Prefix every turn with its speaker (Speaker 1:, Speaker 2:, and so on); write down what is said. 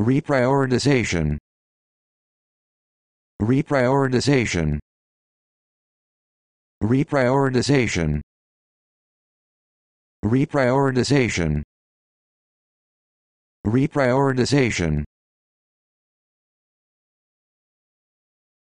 Speaker 1: reprioritization. Reprioritization. Reprioritization. Reprioritization. Reprioritization.